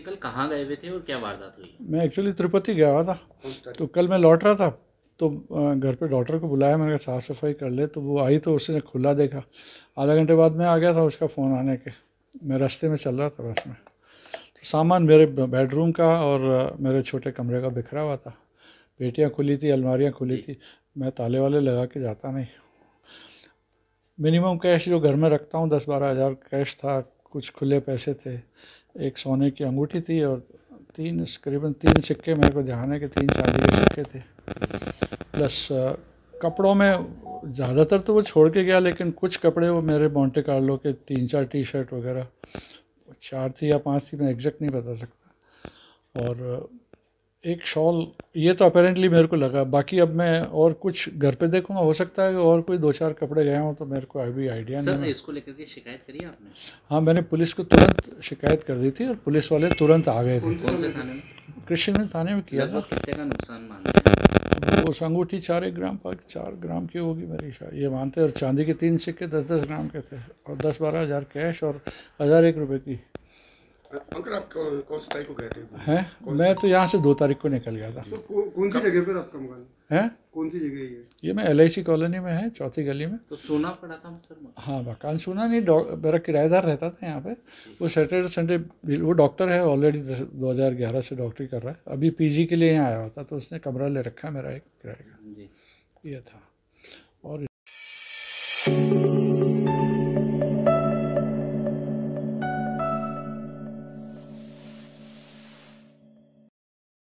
कहाँ गए हुए थे और क्या वारदात हुई? मैं एक्चुअली तिरुपति गया हुआ था। तो कल मैं लौट रहा था तो घर पे डॉक्टर को बुलाया मैंने कहा साफ़ सफ़ाई कर ले तो वो आई तो उसने खुला देखा। आधा घंटे बाद मैं आ गया था उसका फ़ोन आने के। मैं रास्ते में चल रहा था बस में। तो सामान मेरे बेडरूम का और मेरे छोटे कमरे का बिखरा हुआ था। पेटियाँ खुली थी अलमारियाँ खुली थी। मैं ताले वाले लगा के जाता नहीं। मिनिमम कैश जो घर में रखता हूँ दस बारह हज़ार कैश था कुछ खुले पैसे थे। एक सोने की अंगूठी थी और तीन, करीबन तीन सिक्के मेरे को ध्यान है कि, तीन चांदी के सिक्के थे। प्लस कपड़ों में ज़्यादातर तो वो छोड़ के गया, लेकिन कुछ कपड़े वो मेरे मोंटे कार्लो के तीन चार टी शर्ट वगैरह, चार थी या पाँच थी, मैं एग्जैक्ट नहीं बता सकता। और एक शॉल ये तो अपेरेंटली मेरे को लगा। बाकी अब मैं और कुछ घर पे देखूँगा हो सकता है और कोई दो चार कपड़े गए हों तो मेरे को अभी आइडिया नहीं सर है इसको लेकर के शिकायत करी आपने? हाँ मैंने पुलिस को तुरंत शिकायत कर दी थी और पुलिस वाले तुरंत आ गए थे। कृष्ण थाने में किया था। कितने का नुकसान मानते वो अंगूठी चार एक ग्राम पर चार ग्राम की होगी मेरी शायद ये मानते और चांदी के तीन सिक्के दस दस ग्राम के थे और दस बारह हज़ार कैश और हज़ार एक रुपये की। अंकल आप कौन कौन सी तारीख को गए थे? हैं? मैं तो यहाँ से दो तारीख को निकल गया था। तो कौ- कौन सी जगह पर आपका मकान? हैं? कौन सी जगह है ये? ये मैं एलआईसी कॉलोनी में है चौथी गली में। तो सोना पड़ा था सर? हाँ मकान सोना नहीं मेरा किराएदार रहता था यहाँ पे। वो सैटरडे संडे वो डॉक्टर है ऑलरेडी दो हज़ार ग्यारह से डॉक्टरी कर रहा है। अभी पीजी के लिए यहाँ आया होता तो उसने कमरा ले रखा है मेरा एक किराए का। ये था।